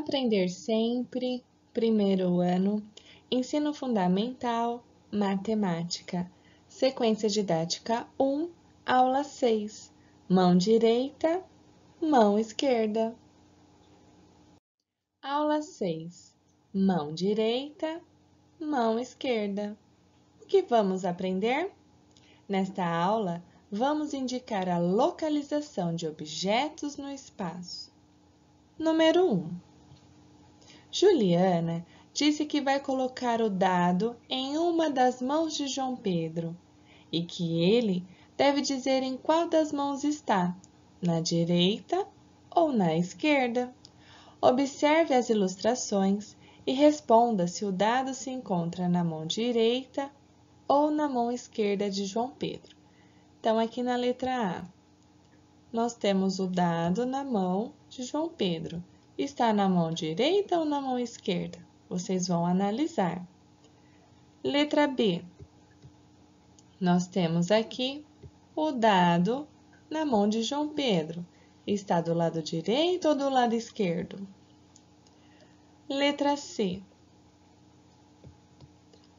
Aprender sempre, primeiro ano, ensino fundamental, matemática, sequência didática 1, aula 6, mão direita, mão esquerda. Aula 6, mão direita, mão esquerda. O que vamos aprender? Nesta aula, vamos indicar a localização de objetos no espaço. Número 1. Juliana disse que vai colocar o dado em uma das mãos de João Pedro e que ele deve dizer em qual das mãos está, na direita ou na esquerda. Observe as ilustrações e responda se o dado se encontra na mão direita ou na mão esquerda de João Pedro. Então, aqui na letra A, nós temos o dado na mão de João Pedro. Está na mão direita ou na mão esquerda? Vocês vão analisar. Letra B. Nós temos aqui o dado na mão de João Pedro. Está do lado direito ou do lado esquerdo? Letra C.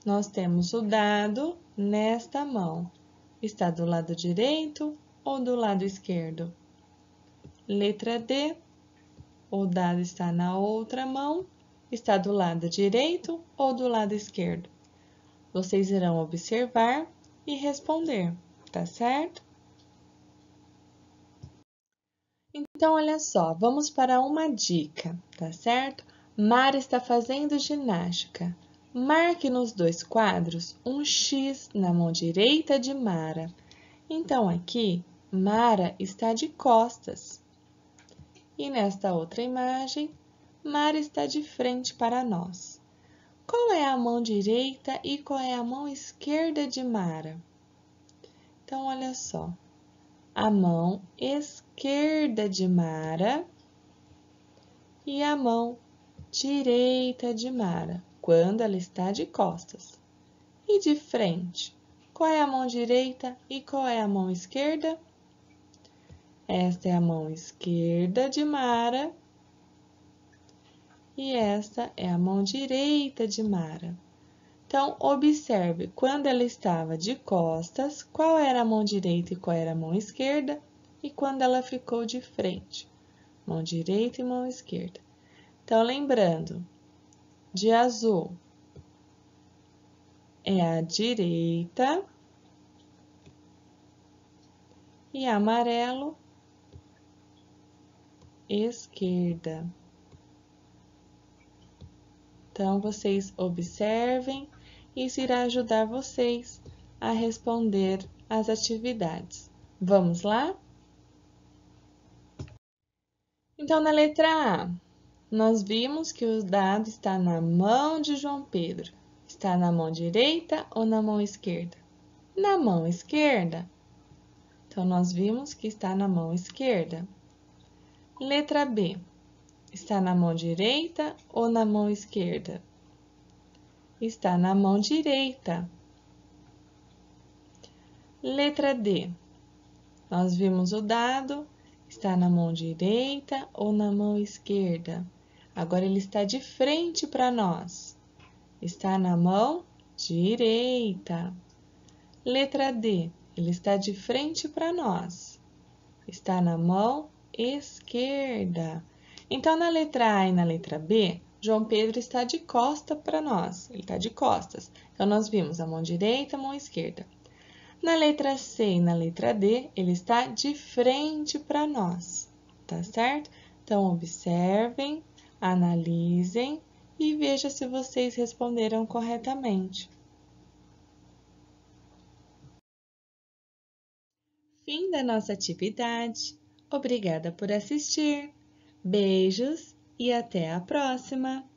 Nós temos o dado nesta mão. Está do lado direito ou do lado esquerdo? Letra D. O dado está na outra mão, está do lado direito ou do lado esquerdo? Vocês irão observar e responder, tá certo? Então, olha só, vamos para uma dica, tá certo? Mara está fazendo ginástica. Marque nos dois quadros um X na mão direita de Mara. Então, aqui, Mara está de costas. E nesta outra imagem, Mara está de frente para nós. Qual é a mão direita e qual é a mão esquerda de Mara? Então, olha só. A mão esquerda de Mara e a mão direita de Mara, quando ela está de costas. E de frente, qual é a mão direita e qual é a mão esquerda? Esta é a mão esquerda de Mara e esta é a mão direita de Mara. Então, observe, quando ela estava de costas, qual era a mão direita e qual era a mão esquerda, e quando ela ficou de frente, mão direita e mão esquerda. Então, lembrando, de azul é a direita e amarelo esquerda. Então, vocês observem, isso irá ajudar vocês a responder as atividades. Vamos lá? Então, na letra A, nós vimos que o dado está na mão de João Pedro. Está na mão direita ou na mão esquerda? Na mão esquerda. Então, nós vimos que está na mão esquerda. Letra B. Está na mão direita ou na mão esquerda? Está na mão direita. Letra D. Nós vimos o dado, está na mão direita ou na mão esquerda? Agora ele está de frente para nós. Está na mão direita. Letra D. Ele está de frente para nós. Está na mão esquerda. Então, na letra A e na letra B, João Pedro está de costa para nós, ele está de costas. Então, nós vimos a mão direita, a mão esquerda. Na letra C e na letra D, ele está de frente para nós, tá certo? Então, observem, analisem e veja se vocês responderam corretamente. Fim da nossa atividade. Obrigada por assistir. Beijos e até a próxima!